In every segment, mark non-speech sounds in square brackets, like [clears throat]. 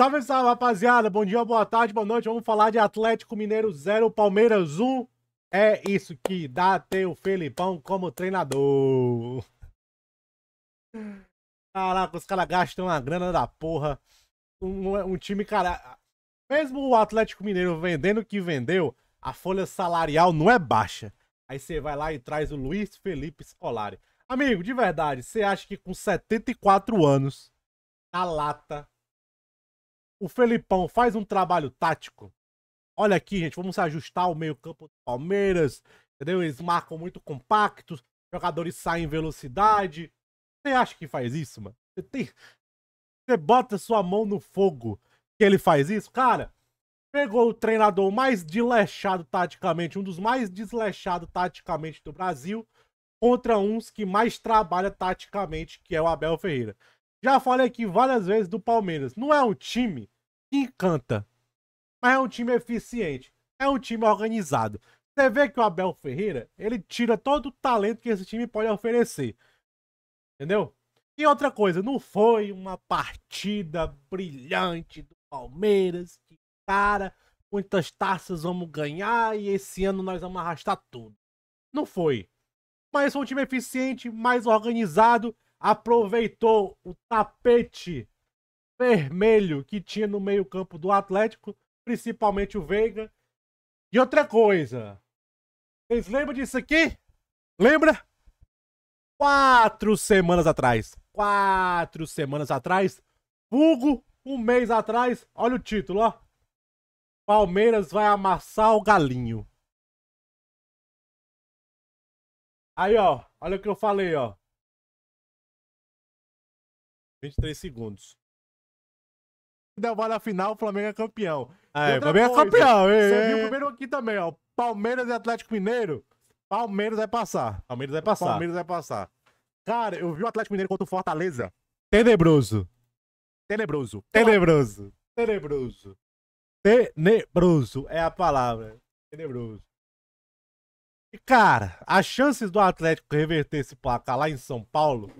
Salve, salve, rapaziada. Bom dia, boa tarde, boa noite. Vamos falar de Atlético Mineiro 0, Palmeiras 1. É isso que dá ter o Felipão como treinador. Caraca, os caras gastam uma grana da porra. Um, um time, cara. Mesmo o Atlético Mineiro vendendo o que vendeu, a folha salarial não é baixa. Aí você vai lá e traz o Luiz Felipe Scolari. Amigo, de verdade, você acha que com 74 anos, na lata, o Felipão faz um trabalho tático? Olha aqui, gente, vamos ajustar o meio-campo do Palmeiras, entendeu? Eles marcam muito compactos, jogadores saem em velocidade. Você acha que faz isso, mano? Você, tem... Você bota sua mão no fogo que ele faz isso? Cara, pegou o treinador mais desleixado taticamente, um dos mais desleixados taticamente do Brasil, contra uns que mais trabalha taticamente, que é o Abel Ferreira. Já falei aqui várias vezes do Palmeiras. Não é um time que encanta, mas é um time eficiente. É um time organizado. Você vê que o Abel Ferreira, ele tira todo o talento que esse time pode oferecer. Entendeu? E outra coisa, não foi uma partida brilhante do Palmeiras, que cara, muitas taças vamos ganhar e esse ano nós vamos arrastar tudo. Não foi. Mas foi um time eficiente, mais organizado aproveitou o tapete vermelho que tinha no meio-campo do Atlético, principalmente o Veiga. E outra coisa, vocês lembram disso aqui? Lembra? Quatro semanas atrás. Quatro semanas atrás. Hugo, um mês atrás. Olha o título, ó. Palmeiras vai amassar o galinho. Aí, ó. Olha o que eu falei, ó. 23 segundos. Del Valle a final, o Flamengo é campeão. É, o Flamengo é campeão. Você é. viu primeiro aqui também, ó. Palmeiras e Atlético Mineiro. Palmeiras vai passar. Palmeiras vai passar. Palmeiras vai passar. Cara, eu vi o Atlético Mineiro contra o Fortaleza. Tenebroso. Tenebroso. Tenebroso. Tenebroso. Tenebroso é a palavra. Tenebroso. E, cara, as chances do Atlético reverter esse placar lá em São Paulo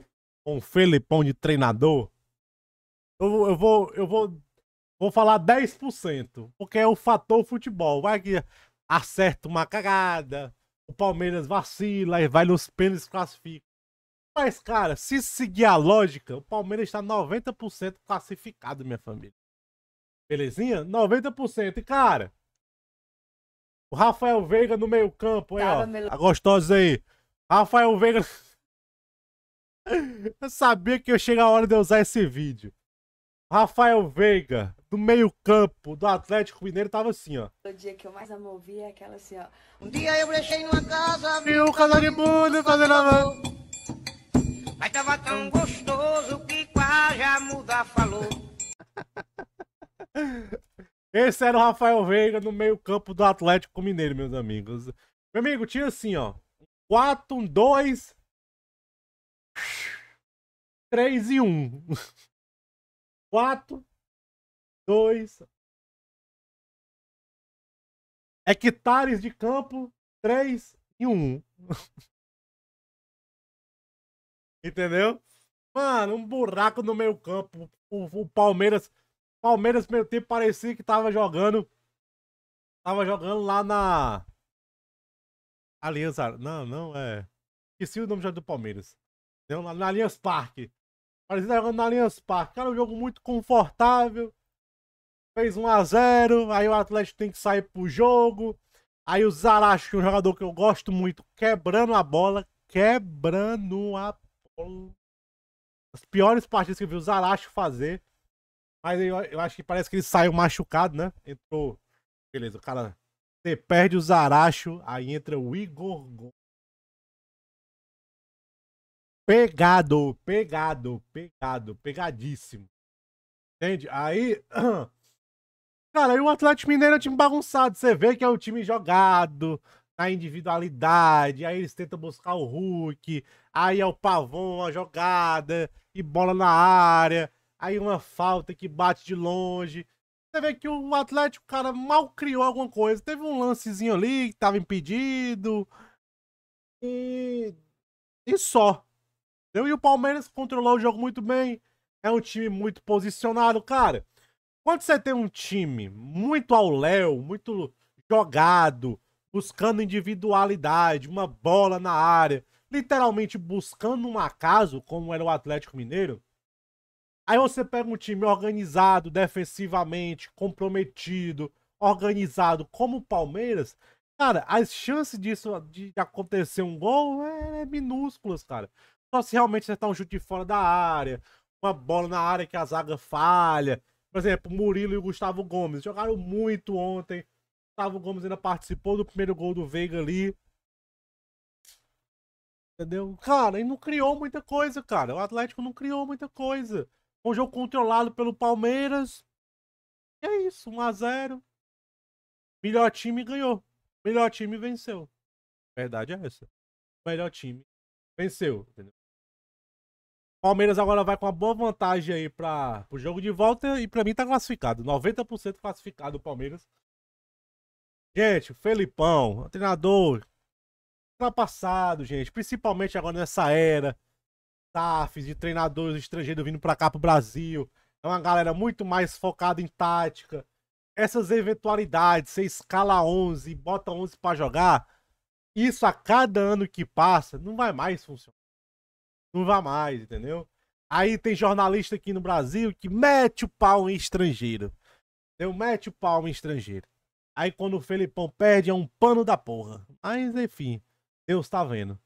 com o Felipão de treinador, eu, eu, vou, eu vou, vou falar 10%, porque é o fator futebol. Vai que acerta uma cagada, o Palmeiras vacila e vai nos pênaltis classifica. Mas, cara, se seguir a lógica, o Palmeiras está 90% classificado, minha família. Belezinha? 90%. E, cara, o Rafael Veiga no meio campo, aí, ó. A gostosa aí. Rafael Veiga eu sabia que ia chegar a hora de eu usar esse vídeo. Rafael Veiga, do meio-campo do Atlético Mineiro, tava assim, ó. O dia que eu mais amo ouvir é aquela assim, ó. Um dia eu deixei numa casa, vi um casal de mundo fazendo a mão. Mas tava tão gostoso que quase a muda falou. [laughs] Esse era o Rafael Veiga no meio-campo do Atlético Mineiro, meus amigos. Meu amigo, tinha assim, ó. 4, um 2, 3 e 1. 4, 2. Hectares de campo, 3 e 1. Entendeu? Mano, um buraco no meio campo. O, o Palmeiras. Palmeiras, meio tempo, parecia que tava jogando. Tava jogando lá na. Aliança. Não, não, é. Esqueci o nome do Palmeiras. Na, na Allianz Parque. Parecia jogando na Allianz Parque. Cara, um jogo muito confortável. Fez 1x0. Aí o Atlético tem que sair pro jogo. Aí o Zaracho, é um jogador que eu gosto muito, quebrando a bola. Quebrando a bola. As piores partidas que eu vi o Zaracho fazer. Mas eu, eu acho que parece que ele saiu machucado, né? Entrou. Beleza, o cara. Você perde o Zaracho, aí entra o Igor Pegado, pegado, pegado, pegadíssimo. Entende? Aí. [clears throat] Cara, aí o Atlético Mineiro é um time bagunçado. Você vê que é um time jogado na individualidade. Aí eles tentam buscar o Hulk. Aí é o Pavão, a jogada. E bola na área. Aí uma falta que bate de longe. Você vê que o Atlético, cara, mal criou alguma coisa. Teve um lancezinho ali que tava impedido. E. E só. E o Palmeiras controlou o jogo muito bem. É um time muito posicionado, cara. Quando você tem um time muito ao léu, muito jogado, buscando individualidade, uma bola na área, literalmente buscando um acaso, como era o Atlético Mineiro, aí você pega um time organizado defensivamente, comprometido, organizado como o Palmeiras, cara, as chances disso de acontecer um gol é, é minúsculas, cara. Só se realmente tá um chute fora da área, uma bola na área que a zaga falha. Por exemplo, Murilo e o Gustavo Gomes jogaram muito ontem. Gustavo Gomes ainda participou do primeiro gol do Veiga ali. Entendeu? Cara, e não criou muita coisa, cara. O Atlético não criou muita coisa. Um jogo controlado pelo Palmeiras. E é isso, 1x0. Melhor time ganhou. Melhor time venceu. verdade é essa. Melhor time venceu. Entendeu? Palmeiras agora vai com uma boa vantagem aí para o jogo de volta e para mim tá classificado. 90% classificado o Palmeiras. Gente, Felipão, treinador ultrapassado, gente. Principalmente agora nessa era. SAFs de treinadores estrangeiros vindo para cá pro Brasil. É uma galera muito mais focada em tática. Essas eventualidades, você escala 11 e bota 11 para jogar. Isso a cada ano que passa não vai mais funcionar. Não vai mais, entendeu? Aí tem jornalista aqui no Brasil que mete o pau em estrangeiro. Eu mete o pau em estrangeiro. Aí quando o Felipão perde é um pano da porra. Mas enfim, Deus tá vendo.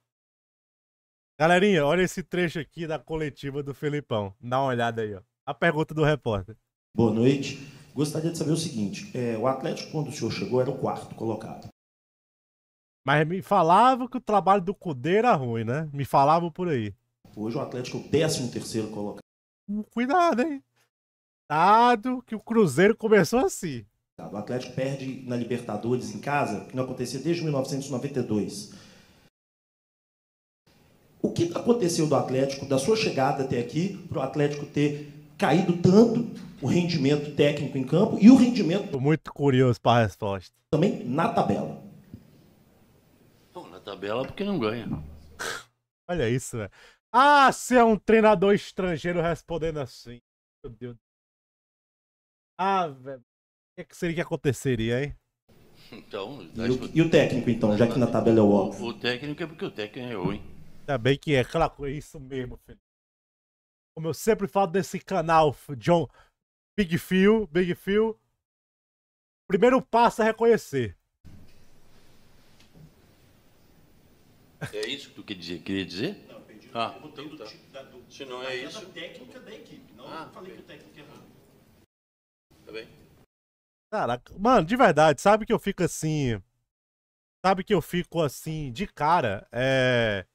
Galerinha, olha esse trecho aqui da coletiva do Felipão. Dá uma olhada aí, ó. A pergunta do repórter. Boa noite. Gostaria de saber o seguinte: é, o Atlético, quando o senhor chegou, era o quarto colocado. Mas me falavam que o trabalho do Cudê era ruim, né? Me falavam por aí. Hoje o Atlético é o 13 terceiro colocado. Cuidado, hein? Dado que o Cruzeiro começou assim. O Atlético perde na Libertadores em casa, que não acontecia desde 1992. O que aconteceu do Atlético, da sua chegada até aqui, para o Atlético ter caído tanto o rendimento técnico em campo e o rendimento. Tô muito curioso para a resposta. Também na tabela. Bom, na tabela porque não ganha. Olha isso, velho. Ah, se é um treinador estrangeiro respondendo assim. Meu Deus. Ah, velho. O que, é que seria que aconteceria, hein? Então, e o, e o técnico, então, já que na tabela é o óbvio? O, técnico é porque o técnico é ruim. Ainda bem que é aquela coisa, isso mesmo, filho. Como eu sempre falo desse canal, John Big Phil, Big Phil. Primeiro passo é reconhecer. É isso que tu quer dizer, queria dizer? [laughs] Ah, então tá. Se não é isso. técnica da equipe. Não Ah, falei ok. que o técnico é ruim. Tá bem? Caraca, mano, de verdade, sabe que eu fico assim. Sabe que eu fico assim, de cara. É.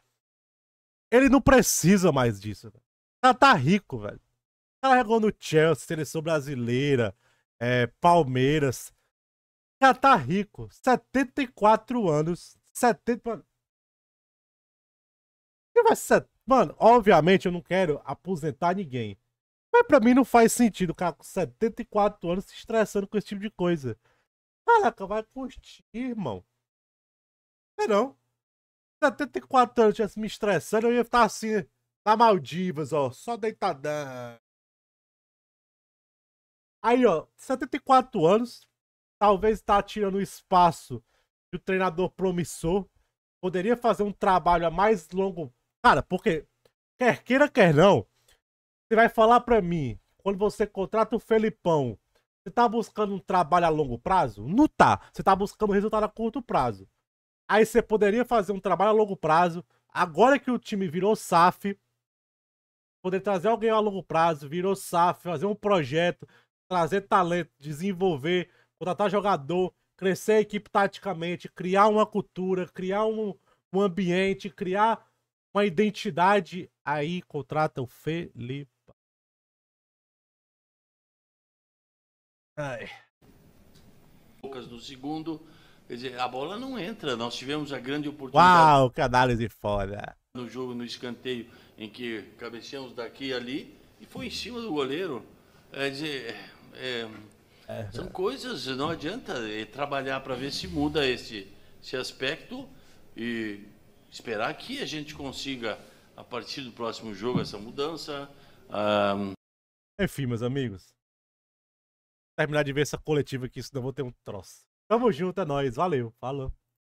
Ele não precisa mais disso. velho. O cara tá rico, velho. O cara jogou no Chelsea, seleção brasileira, é, Palmeiras. O cara tá rico. 74 anos. 70. Mano. Ele vai ser- Mano, obviamente eu não quero aposentar ninguém. Mas pra mim não faz sentido o cara com 74 anos se estressando com esse tipo de coisa. Caraca, vai curtir, irmão. É não. 74 anos tivesse me estressando, eu ia estar assim, na Maldivas, ó, só deitadão. Aí, ó, 74 anos, talvez tá tirando o espaço de um treinador promissor. Poderia fazer um trabalho a mais longo. Cara, porque quer queira, quer não, você vai falar pra mim, quando você contrata o Felipão, você tá buscando um trabalho a longo prazo? Não tá. Você tá buscando resultado a curto prazo. Aí você poderia fazer um trabalho a longo prazo. Agora que o time virou SAF, poder trazer alguém a longo prazo, virou SAF, fazer um projeto, trazer talento, desenvolver, contratar jogador, crescer a equipe taticamente, criar uma cultura, criar um, um ambiente, criar uma identidade. Aí contrata o Felipe. Ai. Poucas do segundo. Quer dizer, a bola não entra. Nós tivemos a grande oportunidade Uau, que análise foda. no jogo, no escanteio, em que cabeceamos daqui e ali e foi em cima do goleiro. É dizer, é, são coisas, não adianta é, trabalhar para ver se muda esse, esse aspecto e esperar que a gente consiga, a partir do próximo jogo, essa mudança. Ah, Enfim, meus amigos. terminar de ver essa coletiva aqui, senão vou ter um troço. Tamo junto, é nóis. Valeu. Falou.